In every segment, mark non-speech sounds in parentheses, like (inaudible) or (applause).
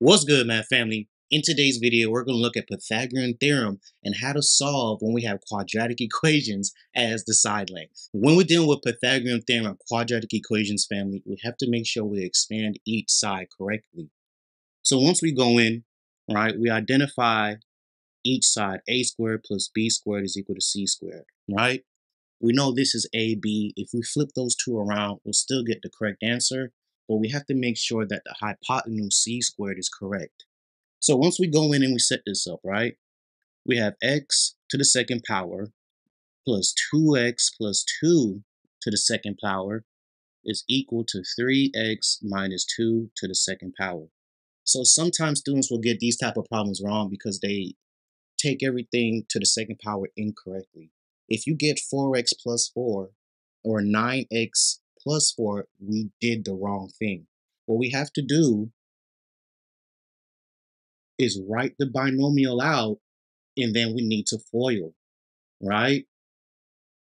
What's good, math family? In today's video, we're going to look at Pythagorean theorem and how to solve when we have quadratic (laughs) equations as the side length. When we're dealing with Pythagorean theorem and quadratic equations family, we have to make sure we expand each side correctly. So once we go in, right, we identify each side, a squared plus b squared is equal to c squared, right? We know this is ab. If we flip those two around, we'll still get the correct answer, but we have to make sure that the hypotenuse c squared is correct. So once we go in and we set this up, right, we have x to the second power plus 2x plus 2 to the second power is equal to 3x minus 2 to the second power. So sometimes students will get these type of problems wrong because they take everything to the second power incorrectly. If you get 4x plus 4 or 9x plus 4, we did the wrong thing. What we have to do is write the binomial out and then we need to FOIL, right?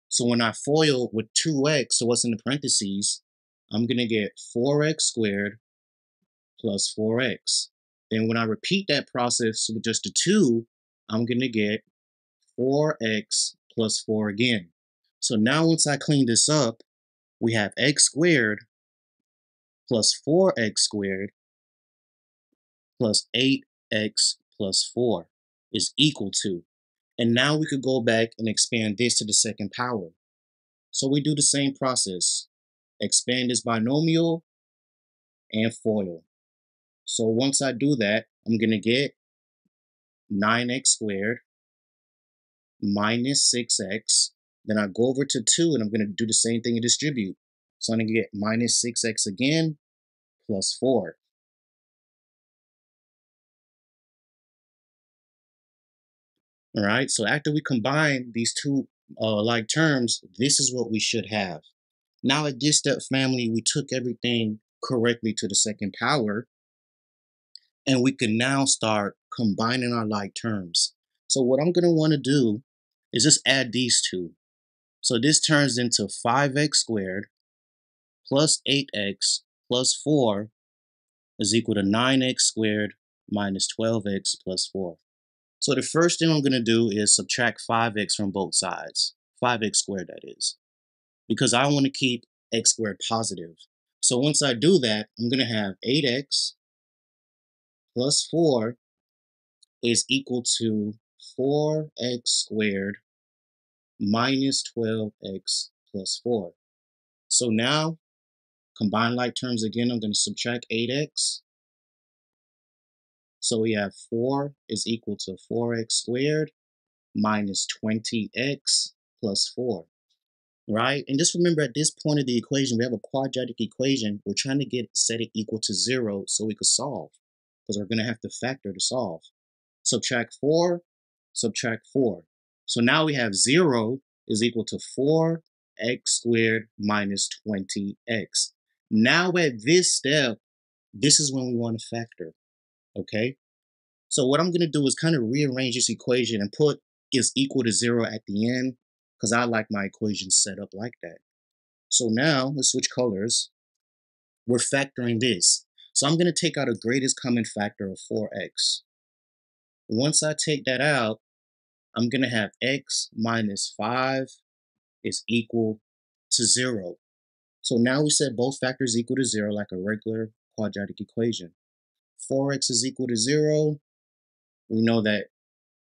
So when I FOIL with 2x, so what's in the parentheses, I'm going to get 4x squared plus 4x. Then when I repeat that process with just a 2, I'm going to get 4x plus 4 again. So now once I clean this up, we have x squared plus 4x squared plus 8x plus 4 is equal to. And now we could go back and expand this to the second power. So we do the same process. Expand this binomial and FOIL. So once I do that, I'm going to get 9x squared minus 6x then I go over to 2 and I'm going to do the same thing and distribute. So I'm going to get minus 6x again plus 4. All right, so after we combine these two uh, like terms, this is what we should have. Now at this step family, we took everything correctly to the second power, and we can now start combining our like terms. So what I'm gonna wanna do is just add these two. So this turns into 5x squared plus 8x plus 4 is equal to 9x squared minus 12x plus 4. So the first thing I'm going to do is subtract 5x from both sides. 5x squared, that is. Because I want to keep x squared positive. So once I do that, I'm going to have 8x plus 4 is equal to 4x squared minus 12x plus 4. So now, combine like terms again, I'm going to subtract 8x. So we have 4 is equal to 4x squared minus 20x plus 4. Right? And just remember at this point of the equation, we have a quadratic equation. We're trying to get set it equal to 0 so we could solve. Because we're going to have to factor to solve. Subtract 4, subtract 4. So now we have 0 is equal to 4x squared minus 20x. Now at this step, this is when we want to factor, okay? So what I'm going to do is kind of rearrange this equation and put is equal to 0 at the end because I like my equation set up like that. So now, let's switch colors. We're factoring this. So I'm going to take out a greatest common factor of 4x. Once I take that out, I'm going to have x minus 5 is equal to 0. So now we set both factors equal to 0 like a regular quadratic equation. 4x is equal to 0. We know that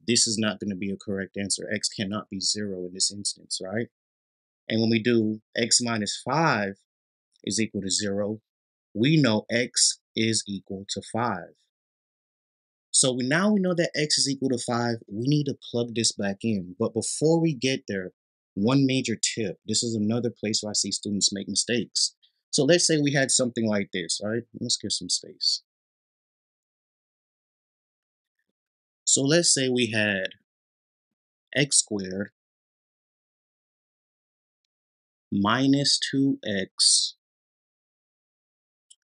this is not going to be a correct answer. x cannot be 0 in this instance, right? And when we do x minus 5 is equal to 0, we know x is equal to 5. So we, now we know that x is equal to 5. We need to plug this back in. But before we get there, one major tip. This is another place where I see students make mistakes. So let's say we had something like this, all right? Let's give some space. So let's say we had x squared minus 2x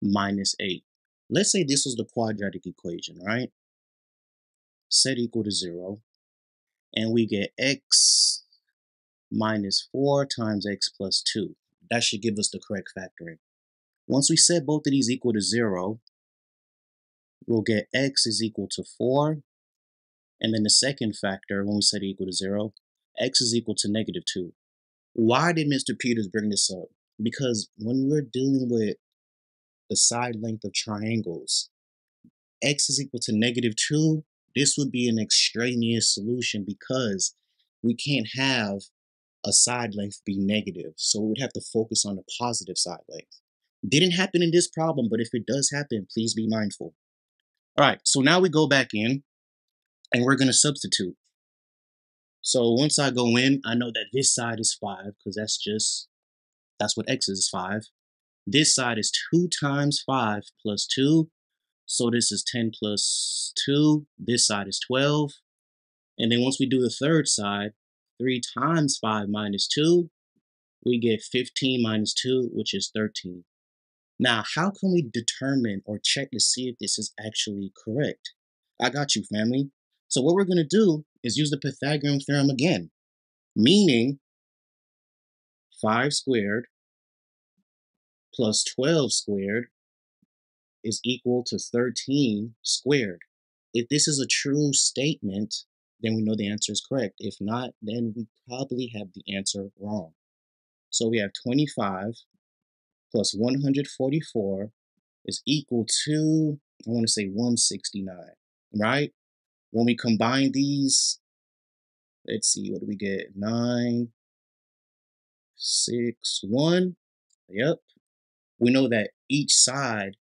minus 8. Let's say this was the quadratic equation, right? Set equal to 0. And we get x minus 4 times x plus 2. That should give us the correct factoring. Once we set both of these equal to 0, we'll get x is equal to 4. And then the second factor, when we set it equal to 0, x is equal to negative 2. Why did Mr. Peters bring this up? Because when we're dealing with the side length of triangles, x is equal to negative 2, this would be an extraneous solution because we can't have a side length be negative. So we would have to focus on the positive side length. Didn't happen in this problem, but if it does happen, please be mindful. All right, so now we go back in and we're to substitute. So once I go in, I know that this side is 5 because that's just, that's what x is, is 5. This side is 2 times 5 plus 2. So this is 10 plus 2. This side is 12. And then once we do the third side, 3 times 5 minus 2, we get 15 minus 2, which is 13. Now, how can we determine or check to see if this is actually correct? I got you, family. So what we're going to do is use the Pythagorean theorem again, meaning 5 squared plus 12 squared is equal to 13 squared. If this is a true statement, then we know the answer is correct. If not, then we probably have the answer wrong. So we have 25 plus 144 is equal to, I want to say 169, right? When we combine these, let's see, what do we get? 9, 6, 1. Yep. We know that each side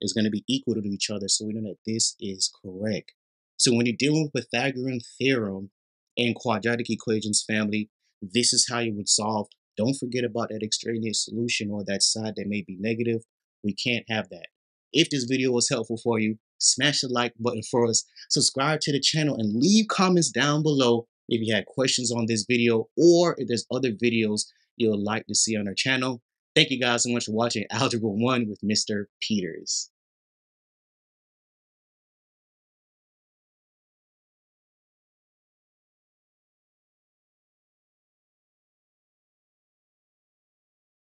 is going to be equal to each other, so we know that this is correct. So when you're dealing with Pythagorean theorem and quadratic equations family, this is how you would solve. Don't forget about that extraneous solution or that side that may be negative. We can't have that. If this video was helpful for you, smash the like button for us, subscribe to the channel, and leave comments down below if you had questions on this video or if there's other videos you would like to see on our channel. Thank you guys so much for watching Algebra 1 with Mr. Peters.